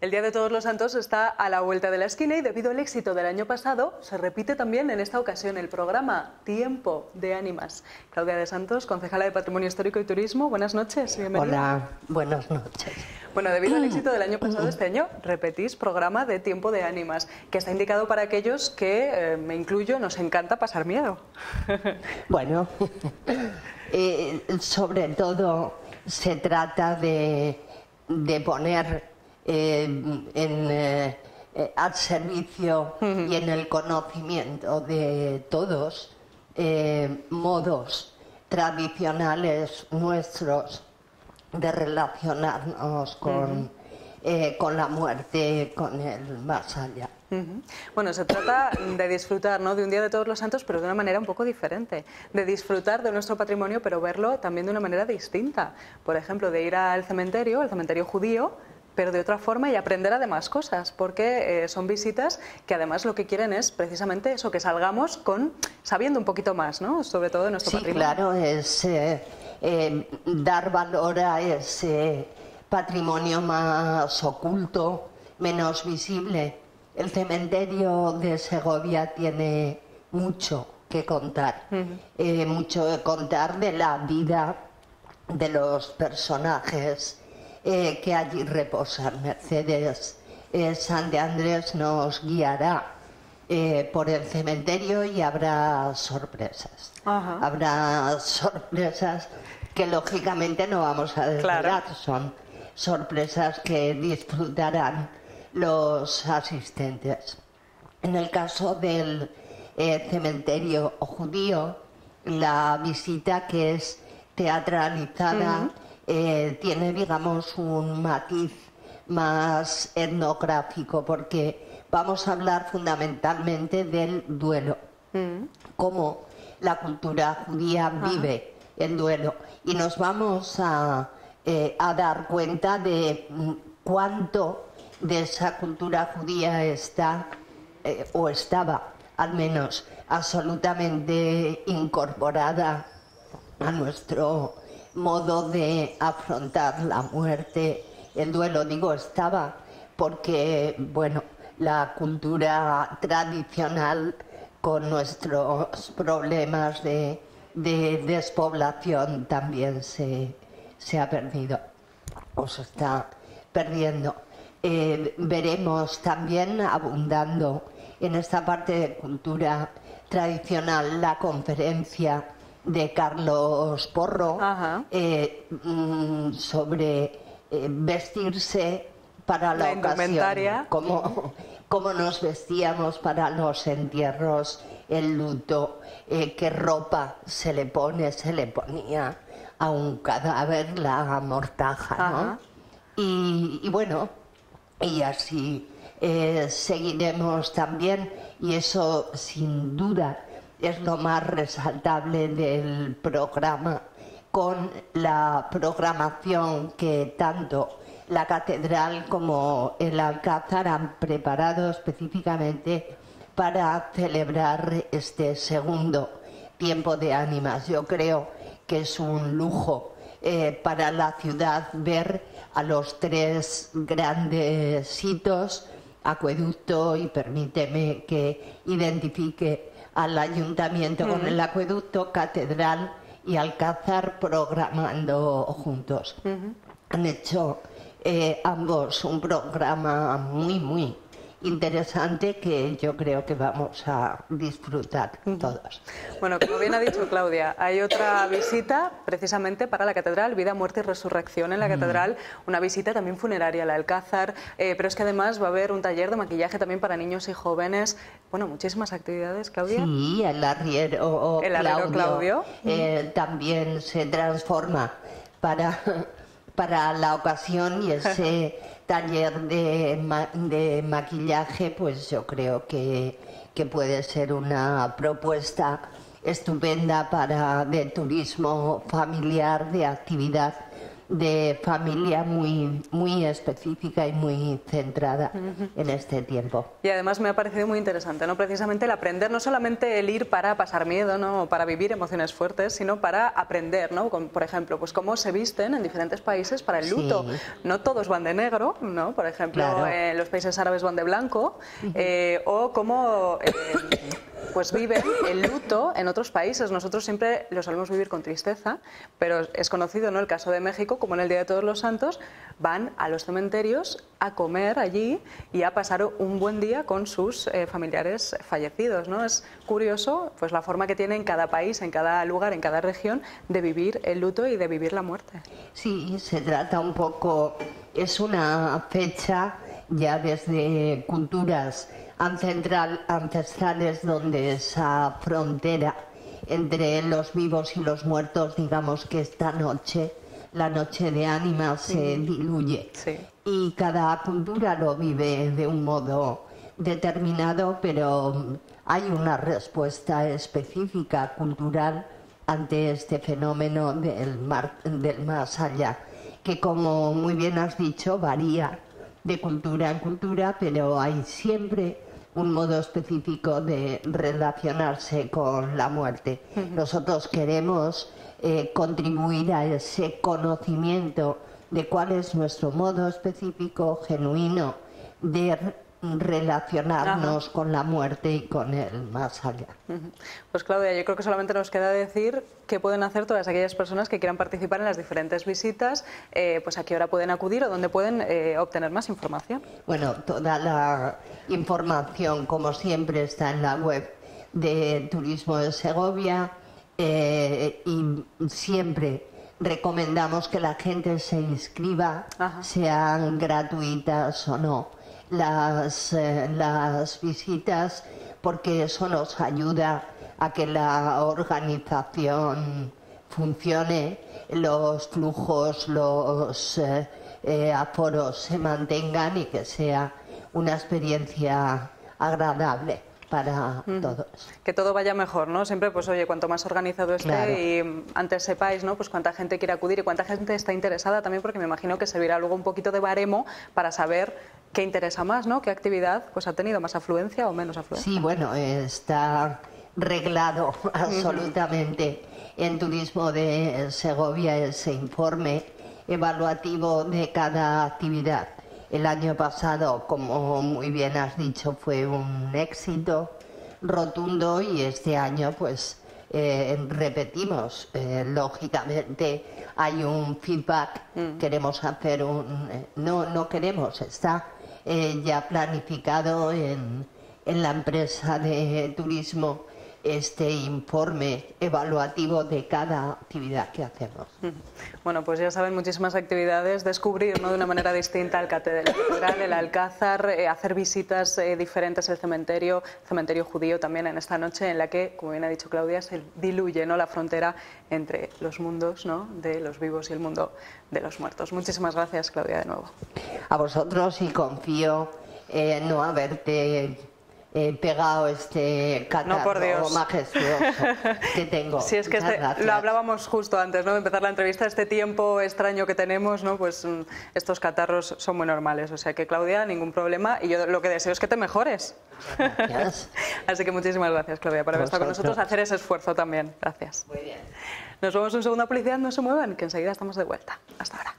El Día de Todos los Santos está a la vuelta de la esquina y debido al éxito del año pasado, se repite también en esta ocasión el programa Tiempo de Ánimas. Claudia de Santos, concejala de Patrimonio Histórico y Turismo, buenas noches, bienvenida. Hola, buenas noches. Bueno, debido al éxito del año pasado, este año repetís programa de Tiempo de Ánimas, que está indicado para aquellos que, eh, me incluyo, nos encanta pasar miedo. Bueno, eh, sobre todo se trata de, de poner en, eh, eh, al servicio y en el conocimiento de todos modos tradicionales nuestros de relacionarnos con, con la muerte, con el más allá. Bueno, se trata de disfrutar ¿no? de un Día de Todos los Santos, pero de una manera un poco diferente. De disfrutar de nuestro patrimonio, pero verlo también de una manera distinta. Por ejemplo, de ir al cementerio, al cementerio judío, pero de otra forma y aprender además cosas, porque eh, son visitas que además lo que quieren es precisamente eso, que salgamos con sabiendo un poquito más, ¿no? Sobre todo de nuestro sí, claro, es eh, eh, dar valor a ese patrimonio más oculto, menos visible. El cementerio de Segovia tiene mucho que contar, mucho que contar de la vida de los personajes eh, que allí reposan. Mercedes eh, San de Andrés nos guiará eh, por el cementerio y habrá sorpresas. Habrá sorpresas que lógicamente no vamos a desvelar, son sorpresas que disfrutarán los asistentes. En el caso del cementerio judío, la visita que es teatralizada, eh, tiene, digamos, un matiz más etnográfico, porque vamos a hablar fundamentalmente del duelo, mm. cómo la cultura judía vive el duelo. Y nos vamos a, eh, dar cuenta de mm, cuánto de esa cultura judía está, eh, o estaba al menos, absolutamente incorporada a nuestro modo de afrontar la muerte, el duelo, digo, estaba porque, bueno, la cultura tradicional con nuestros problemas de, despoblación también se, ha perdido o se está perdiendo. Eh, veremos también abundando en esta parte de cultura tradicional la conferencia de Carlos Porro eh, mm, sobre eh, vestirse para la, ocasión, cómo, nos vestíamos para los entierros, el luto, eh, qué ropa se le pone, se le ponía a un cadáver la mortaja, ¿no? Y, y, bueno, y así seguiremos también, y eso sin duda es lo más resaltable del programa, con la programación que tanto la catedral como el Alcázar han preparado específicamente para celebrar este segundo tiempo de ánimas. Yo creo que es un lujo eh, para la ciudad ver a los tres grandes hitos, acueducto, y permíteme que identifique al ayuntamiento con el acueducto, catedral y alcázar programando juntos. Han hecho eh, ambos un programa muy, muy interesante que yo creo que vamos a disfrutar todos. Bueno, como bien ha dicho Claudia, hay otra visita precisamente para la Catedral, Vida, Muerte y Resurrección en la Catedral, una visita también funeraria, la Alcázar, eh, pero es que además va a haber un taller de maquillaje también para niños y jóvenes. Bueno, muchísimas actividades, Claudia. Sí, el arriero, el arriero Claudio, eh, también se transforma para, para la ocasión y ese taller de, maquillaje, pues yo creo que, puede ser una propuesta estupenda para de turismo familiar, de actividad de familia muy, muy específica y muy centrada en este tiempo. Y además me ha parecido muy interesante, ¿no? Precisamente el aprender, no solamente el ir para pasar miedo, ¿no? Para vivir emociones fuertes, sino para aprender, ¿no? por ejemplo, pues cómo se visten en diferentes países para el luto. No todos van de negro, ¿no? Por ejemplo, en los países árabes van de blanco, eh, o cómo eh, pues viven el luto en otros países. Nosotros siempre lo solemos vivir con tristeza, pero es conocido ¿no? el caso de México, como en el Día de Todos los Santos, van a los cementerios a comer allí y a pasar un buen día con sus eh, familiares fallecidos. ¿no? Es curioso pues, la forma que tiene en cada país, en cada lugar, en cada región, de vivir el luto y de vivir la muerte. Sí, se trata un poco, es una fecha ya desde culturas ancestral, ancestrales donde esa frontera entre los vivos y los muertos, digamos que esta noche, la noche de ánima, se diluye. Y cada cultura lo vive de un modo determinado, pero hay una respuesta específica cultural ante este fenómeno del, del más allá, que como muy bien has dicho, varía de cultura en cultura, pero hay siempre un modo específico de relacionarse con la muerte. Nosotros queremos eh, contribuir a ese conocimiento de cuál es nuestro modo específico, genuino, de relacionarnos con la muerte y con el más allá. Pues Claudia, yo creo que solamente nos queda decir qué pueden hacer todas aquellas personas que quieran participar en las diferentes visitas, eh, pues a qué hora pueden acudir o dónde pueden eh, obtener más información. Bueno, toda la información, como siempre, está en la web de Turismo de Segovia eh, y siempre recomendamos que la gente se inscriba, sean gratuitas o no las, eh, las visitas porque eso nos ayuda a que la organización funcione, los flujos, los eh, eh, aforos se mantengan y que sea una experiencia agradable para todos. Que todo vaya mejor, ¿no? Siempre, pues oye, cuanto más organizado esté y antes sepáis, ¿no? Pues cuánta gente quiere acudir y cuánta gente está interesada también, porque me imagino que servirá luego un poquito de baremo para saber qué interesa más, ¿no? ¿Qué actividad pues ha tenido más afluencia o menos afluencia? Sí, bueno, está reglado absolutamente en Turismo de Segovia ese informe evaluativo de cada actividad. El año pasado, como muy bien has dicho, fue un éxito rotundo y este año pues eh, repetimos, eh, lógicamente hay un feedback, mm. queremos hacer un... Eh, no, no queremos, está ya planificado en, en la empresa de turismo este informe evaluativo de cada actividad que hacemos. Bueno, pues ya saben, muchísimas actividades, descubrir ¿no? de una manera distinta el catedral, el Alcázar, eh, hacer visitas eh, diferentes al cementerio, cementerio judío también en esta noche en la que, como bien ha dicho Claudia, se diluye ¿no? la frontera entre los mundos ¿no? de los vivos y el mundo de los muertos. Muchísimas gracias, Claudia, de nuevo. A vosotros y confío en no haberte he pegado este catarro majestuoso que tengo. Sí, es que este, lo hablábamos justo antes, ¿no? De empezar la entrevista, este tiempo extraño que tenemos, ¿no? Pues mm, estos catarros son muy normales. O sea que, Claudia, ningún problema. Y yo lo que deseo es que te mejores. Así que muchísimas gracias, Claudia, por haber estado con nosotros, hacer ese esfuerzo también. Gracias. Muy bien. Nos vemos en segunda publicidad, no se muevan, que enseguida estamos de vuelta. Hasta ahora.